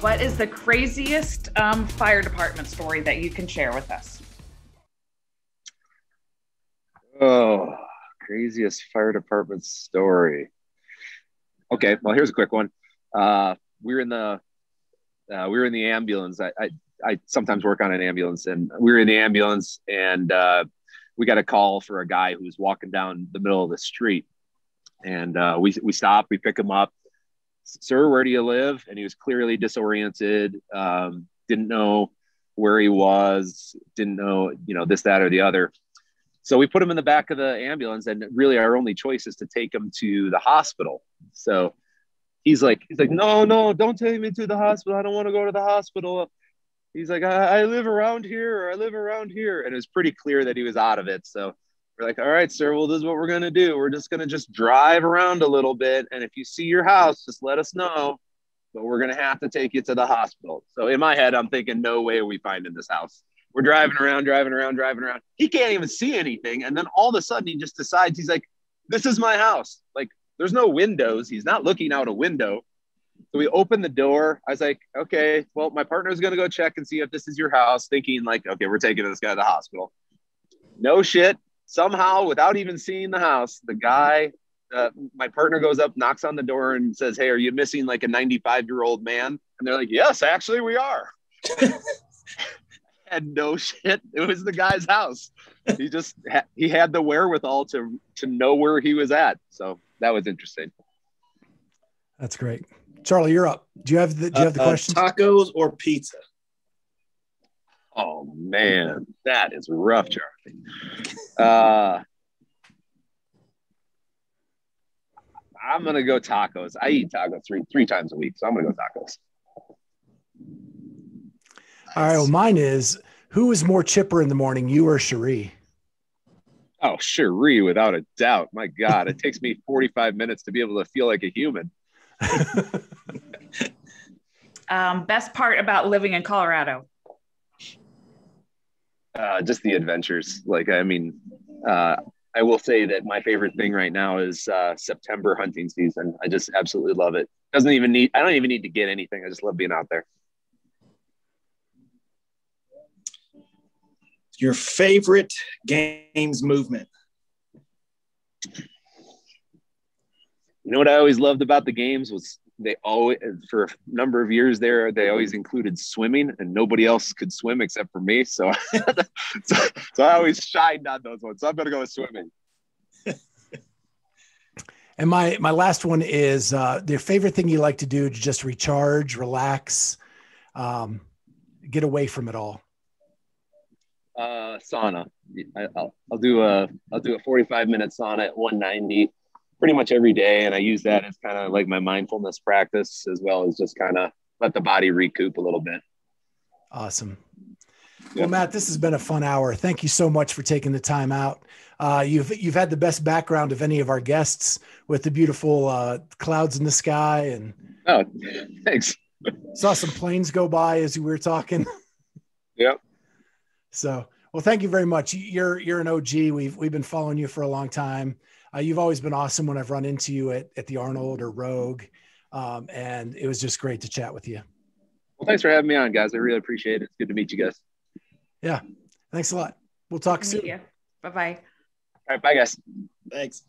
the craziest um, fire department story that you can share with us? Oh, craziest fire department story. Okay, well, here's a quick one. Uh, we were in the uh, we were in the ambulance. I, I, I sometimes work on an ambulance, and we were in the ambulance, and uh, we got a call for a guy who was walking down the middle of the street, and uh, we we stop, we pick him up. Sir, where do you live? And he was clearly disoriented, um, didn't know where he was, didn't know you know this, that, or the other. So we put him in the back of the ambulance, and really our only choice is to take him to the hospital. So he's like, he's like, no, no, don't take me to the hospital. I don't want to go to the hospital. He's like, I, I live around here, or I live around here, and it was pretty clear that he was out of it. So we're like, all right, sir. Well, this is what we're gonna do. We're just gonna just drive around a little bit, and if you see your house, just let us know. But we're gonna have to take you to the hospital. So in my head, I'm thinking, no way are we finding this house. We're driving around, driving around, driving around. He can't even see anything. And then all of a sudden he just decides he's like, This is my house. Like, there's no windows. He's not looking out a window. So we opened the door. I was like, okay, well, my partner's gonna go check and see if this is your house, thinking like, okay, we're taking this guy to the hospital. No shit. Somehow, without even seeing the house, the guy, uh, my partner goes up, knocks on the door, and says, "Hey, are you missing like a 95 year old man?" And they're like, "Yes, actually, we are." had no shit. It was the guy's house. He just ha- he had the wherewithal to to know where he was at. So that was interesting. That's great. Charlie, you're up. Do you have the Do you have the uh, question? Uh, tacos or pizza? Oh man, that is rough, Charlie. Uh, I'm gonna go tacos. I eat tacos three three times a week, so I'm gonna go tacos. All right. Well, mine is who is more chipper in the morning, you or Cherie? Oh, Cherie, without a doubt. My God, it takes me 45 minutes to be able to feel like a human. um, best part about living in Colorado? Uh, just the adventures. Like, I mean, uh, I will say that my favorite thing right now is uh, September hunting season. I just absolutely love it. Doesn't even need. I don't even need to get anything. I just love being out there. your favorite games movement? You know what I always loved about the games was they always for a number of years there they always included swimming and nobody else could swim except for me so so, so I always shined on those ones so I'm gonna go with swimming. and my my last one is uh, their favorite thing you like to do to just recharge, relax, um, get away from it all. Uh, sauna. I, will I'll do a I'll do a 45 minute sauna at 190 pretty much every day, and I use that as kind of like my mindfulness practice as well as just kind of let the body recoup a little bit. Awesome. Well, Matt, this has been a fun hour. Thank you so much for taking the time out. Uh, you've you've had the best background of any of our guests with the beautiful uh, clouds in the sky and oh, thanks. saw some planes go by as we were talking. Yep. So, well, thank you very much. You're you're an OG. We've we've been following you for a long time. Uh, you've always been awesome when I've run into you at, at the Arnold or Rogue, um, and it was just great to chat with you. Well, thanks for having me on, guys. I really appreciate it. It's good to meet you guys. Yeah, thanks a lot. We'll talk soon. Bye bye. All right, bye, guys. Thanks.